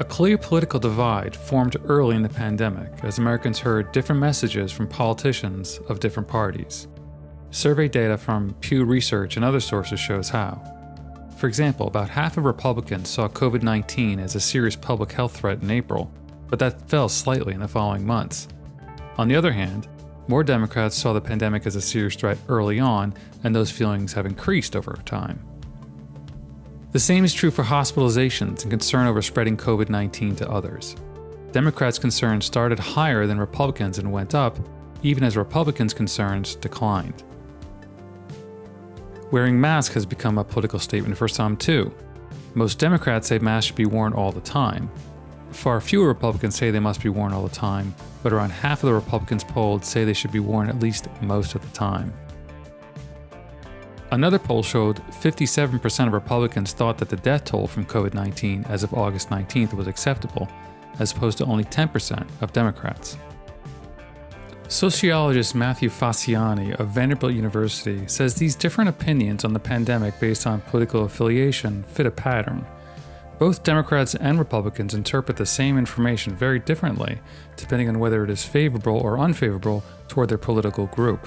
A clear political divide formed early in the pandemic as Americans heard different messages from politicians of different parties. Survey data from Pew Research and other sources shows how. For example, about half of Republicans saw COVID 19 as a serious public health threat in April, but that fell slightly in the following months. On the other hand, more Democrats saw the pandemic as a serious threat early on, and those feelings have increased over time. The same is true for hospitalizations and concern over spreading COVID 19 to others. Democrats' concerns started higher than Republicans and went up, even as Republicans' concerns declined. Wearing masks has become a political statement for some too. Most Democrats say masks should be worn all the time. Far fewer Republicans say they must be worn all the time, but around half of the Republicans polled say they should be worn at least most of the time. Another poll showed 57% of Republicans thought that the death toll from COVID 19 as of August 19th was acceptable, as opposed to only 10% of Democrats. Sociologist Matthew Facciani of Vanderbilt University says these different opinions on the pandemic based on political affiliation fit a pattern. Both Democrats and Republicans interpret the same information very differently, depending on whether it is favorable or unfavorable toward their political group.